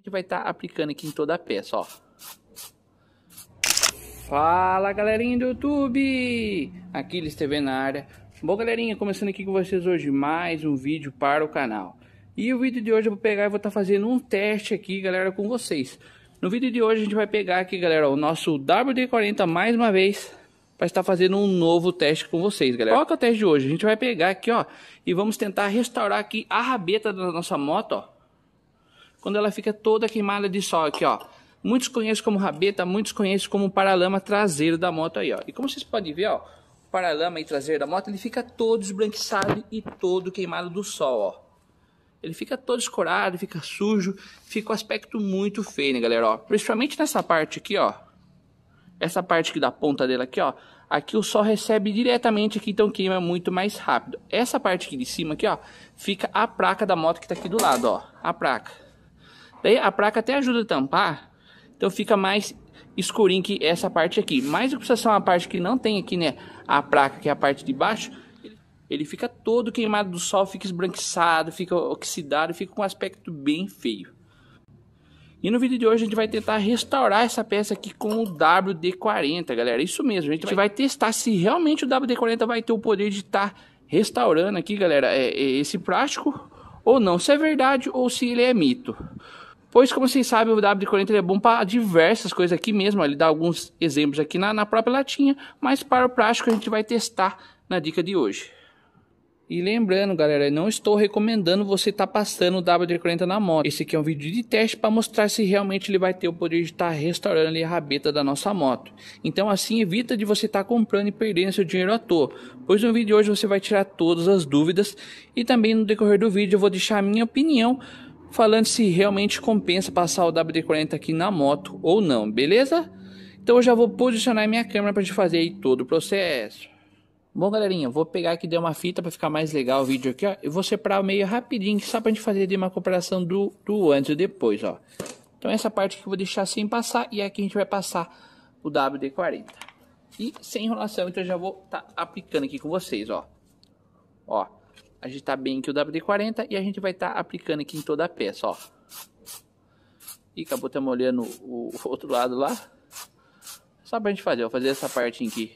A gente vai estar tá aplicando aqui em toda a peça, ó. Fala galerinha do YouTube, Aquiles TV na área. Bom galerinha, começando aqui com vocês hoje mais um vídeo para o canal. E o vídeo de hoje eu vou pegar e vou estar tá fazendo um teste aqui galera com vocês. No vídeo de hoje a gente vai pegar aqui galera o nosso WD-40 mais uma vez para estar fazendo um novo teste com vocês, galera. Qual que é o teste de hoje? A gente vai pegar aqui, ó, e vamos tentar restaurar aqui a rabeta da nossa moto, ó. Quando ela fica toda queimada de sol aqui, ó. Muitos conhecem como rabeta, muitos conhecem como paralama traseiro da moto aí, ó. E como vocês podem ver, ó, o paralama e traseiro da moto, ele fica todo esbranquiçado e todo queimado do sol, ó. Ele fica todo escorado, fica sujo, fica um aspecto muito feio, né, galera, ó. Principalmente nessa parte aqui, ó essa parte aqui da ponta dela aqui, ó. Aqui o sol recebe diretamente aqui, então queima muito mais rápido. Essa parte aqui de cima aqui, ó, fica a placa da moto que tá aqui do lado, ó. A placa. Daí a placa até ajuda a tampar, então fica mais escurinho que essa parte aqui. Mas a ser uma parte que não tem aqui, né, a placa, que é a parte de baixo, ele fica todo queimado do sol, fica esbranquiçado, fica oxidado, fica com um aspecto bem feio. E no vídeo de hoje a gente vai tentar restaurar essa peça aqui com o WD-40, galera. Isso mesmo, a gente vai testar se realmente o WD-40 vai ter o poder de estar tá restaurando aqui, galera, é, é esse plástico ou não. Se é verdade ou se ele é mito. Pois, como vocês sabem, o WD-40 é bom para diversas coisas aqui mesmo. Ele dá alguns exemplos aqui na, na própria latinha, mas para o plástico a gente vai testar na dica de hoje. E lembrando, galera, não estou recomendando você estar tá passando o WD-40 na moto. Esse aqui é um vídeo de teste para mostrar se realmente ele vai ter o poder de estar tá restaurando a rabeta da nossa moto. Então assim evita de você estar tá comprando e perdendo seu dinheiro à toa. Pois no vídeo de hoje você vai tirar todas as dúvidas e também no decorrer do vídeo eu vou deixar a minha opinião falando se realmente compensa passar o WD-40 aqui na moto ou não, beleza? Então eu já vou posicionar minha câmera para gente fazer aí todo o processo. Bom, galerinha, vou pegar aqui de uma fita para ficar mais legal o vídeo aqui, ó. Eu vou separar meio rapidinho, só pra gente fazer de uma comparação do, do antes e depois, ó. Então essa parte aqui eu vou deixar sem passar e aqui a gente vai passar o WD-40. E sem enrolação, então eu já vou tá aplicando aqui com vocês, ó. Ó, agitar bem aqui o WD-40 e a gente vai estar tá aplicando aqui em toda a peça, ó. E acabou até molhando o, o outro lado lá. Só pra gente fazer, vou fazer essa parte aqui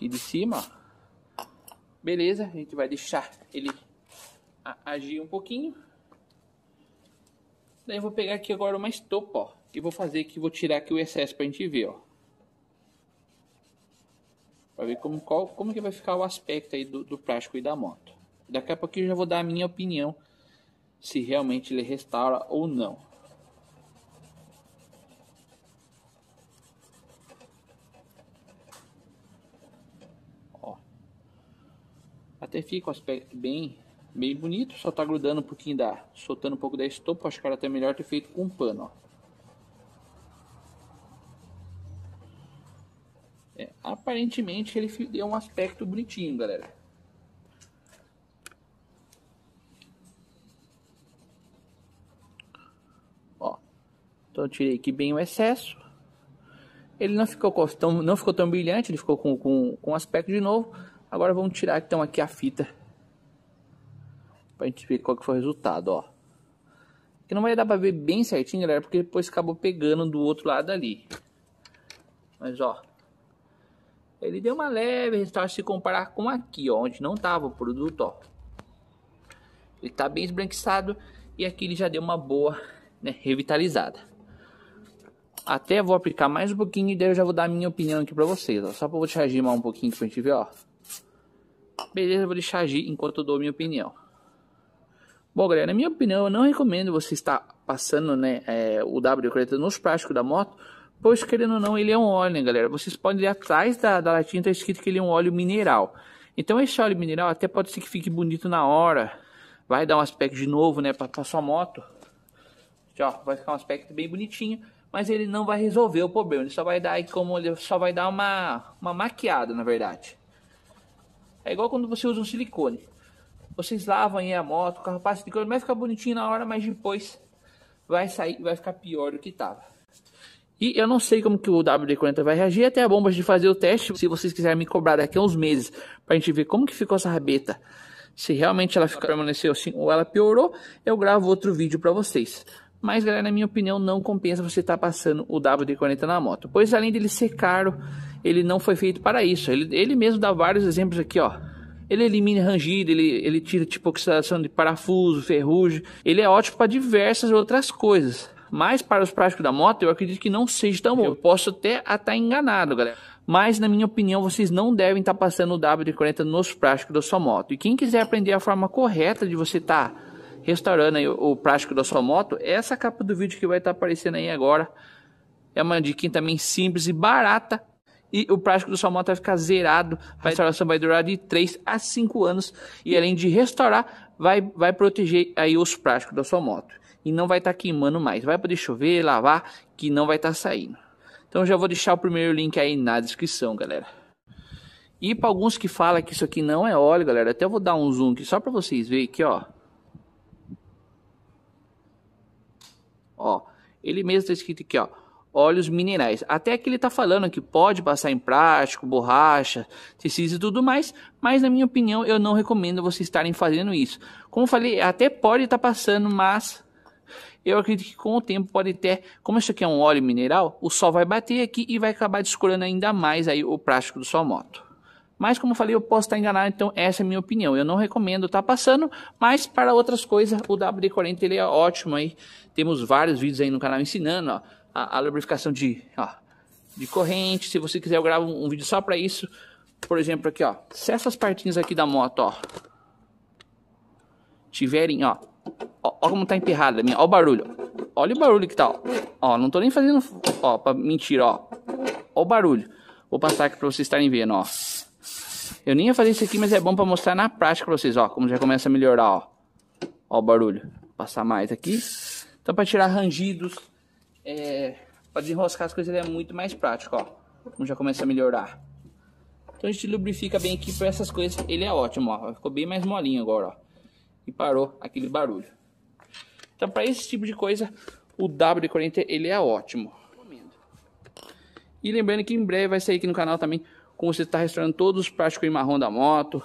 aqui de cima, ó. Beleza, a gente vai deixar ele agir um pouquinho. Daí eu vou pegar aqui agora uma estopa, ó. E vou fazer aqui, vou tirar aqui o excesso pra gente ver, ó. Pra ver como, qual, como que vai ficar o aspecto aí do, do plástico e da moto. Daqui a pouquinho eu já vou dar a minha opinião se realmente ele restaura ou não. Até fica o aspecto bem, bem bonito, só tá grudando um pouquinho da, soltando um pouco da estopa, acho que era até melhor ter feito com um pano, ó. É, aparentemente ele deu um aspecto bonitinho, galera. Ó, então eu tirei aqui bem o excesso. Ele não ficou tão, não ficou tão brilhante, ele ficou com, com, com aspecto de novo. Agora vamos tirar então aqui a fita. Pra gente ver qual que foi o resultado, ó. Que não vai dar pra ver bem certinho, galera, porque depois acabou pegando do outro lado ali. Mas, ó. Ele deu uma leve restauração se comparar com aqui, ó. Onde não tava o produto, ó. Ele tá bem esbranquiçado. E aqui ele já deu uma boa né, revitalizada. Até vou aplicar mais um pouquinho e daí eu já vou dar a minha opinião aqui pra vocês, ó. Só pra eu te agir mais um pouquinho pra gente ver, ó. Beleza, vou deixar agir enquanto eu dou minha opinião. Bom, galera, na minha opinião, eu não recomendo você estar passando né, é, o W40 nos plásticos da moto, pois querendo ou não, ele é um óleo, né, galera? Vocês podem ver atrás da, da latinha, tá escrito que ele é um óleo mineral. Então esse óleo mineral até pode ser que fique bonito na hora, vai dar um aspecto de novo, né, para sua moto. Ó, vai ficar um aspecto bem bonitinho, mas ele não vai resolver o problema, ele só vai dar como ele só vai dar uma, uma maquiada, na verdade. É igual quando você usa um silicone. Vocês lavam aí a moto, o carro passa silicone, vai ficar bonitinho na hora, mas depois vai sair, vai ficar pior do que estava. E eu não sei como que o WD-40 vai reagir, até é bom de fazer o teste. Se vocês quiserem me cobrar daqui a uns meses, pra gente ver como que ficou essa rabeta. Se realmente ela fica, permaneceu assim ou ela piorou, eu gravo outro vídeo para vocês. Mas, galera, na minha opinião, não compensa você estar tá passando o WD-40 na moto. Pois, além dele ser caro, ele não foi feito para isso. Ele, ele mesmo dá vários exemplos aqui, ó. Ele elimina rangido, ele, ele tira tipo oxidação de parafuso, ferrugem. Ele é ótimo para diversas outras coisas. Mas para os práticos da moto, eu acredito que não seja tão bom. Eu posso até estar enganado, galera. Mas, na minha opinião, vocês não devem estar passando o WD-40 nos práticos da sua moto. E quem quiser aprender a forma correta de você estar tá restaurando o, prático da sua moto, essa capa do vídeo que vai estar tá aparecendo aí agora é uma dica também simples e barata. E o prático da sua moto vai ficar zerado. A restauração vai durar de 3 a 5 anos. E além de restaurar, vai, vai proteger aí os práticos da sua moto. E não vai estar tá queimando mais. Vai poder chover, lavar, que não vai estar tá saindo. Então já vou deixar o primeiro link aí na descrição, galera. E para alguns que falam que isso aqui não é óleo, galera, até vou dar um zoom aqui só para vocês verem aqui, ó. Ó, ele mesmo está escrito aqui, ó, óleos minerais. Até que ele está falando que pode passar em plástico, borracha, tecidos e tudo mais, mas na minha opinião eu não recomendo vocês estarem fazendo isso. Como falei, até pode estar tá passando, mas eu acredito que com o tempo pode ter, como isso aqui é um óleo mineral, o sol vai bater aqui e vai acabar descurando ainda mais aí o plástico da sua moto. Mas como falei, eu posso estar enganado, então essa é a minha opinião. Eu não recomendo estar tá passando, mas para outras coisas o WD-40 ele é ótimo aí. Temos vários vídeos aí no canal ensinando ó, a, a lubrificação de, ó, de corrente. Se você quiser eu gravo um, um vídeo só para isso. Por exemplo aqui, ó, se essas partinhas aqui da moto, ó, tiverem, ó, ó, ó como tá emperrada, minha, ó o barulho. Olha o barulho que tá, ó. ó não tô nem fazendo, ó, pra mentira, ó. Ó o barulho. Vou passar aqui para vocês estarem vendo, ó. Eu nem ia fazer isso aqui, mas é bom para mostrar na prática para vocês, ó, como já começa a melhorar, ó. Ó o barulho. Vou passar mais aqui. Então para tirar rangidos, é, para desenroscar as coisas ele é muito mais prático, ó. Como já começa a melhorar. Então a gente lubrifica bem aqui para essas coisas, ele é ótimo, ó. Ficou bem mais molinho agora, ó. E parou aquele barulho. Então para esse tipo de coisa, o W40 ele é ótimo. E lembrando que em breve vai sair aqui no canal também como você está restaurando todos os plásticos em marrom da moto.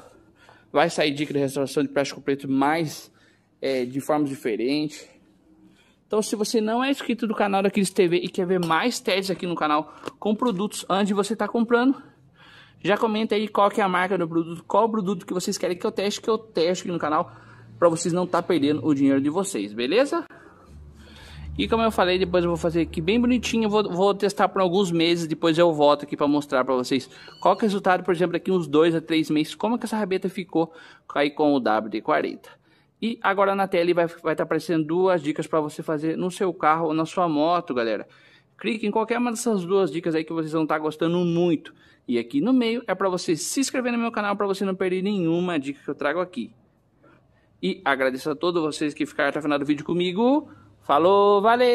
Vai sair dica de restauração de plástico preto mais é, de formas diferentes. Então, se você não é inscrito do canal da Cris TV e quer ver mais testes aqui no canal com produtos antes de você estar tá comprando, já comenta aí qual que é a marca do produto, qual produto que vocês querem que eu teste, que eu teste aqui no canal, para vocês não estar tá perdendo o dinheiro de vocês, beleza? E como eu falei, depois eu vou fazer aqui bem bonitinho, vou, vou testar por alguns meses, depois eu volto aqui para mostrar para vocês qual que é o resultado, por exemplo, daqui uns 2 a 3 meses, como que essa rabeta ficou aí com o WD-40. E agora na tela vai estar vai tá aparecendo duas dicas para você fazer no seu carro ou na sua moto, galera. Clique em qualquer uma dessas duas dicas aí que vocês vão estar tá gostando muito. E aqui no meio é para você se inscrever no meu canal para você não perder nenhuma dica que eu trago aqui. E agradeço a todos vocês que ficaram até o final do vídeo comigo. Falou, valeu!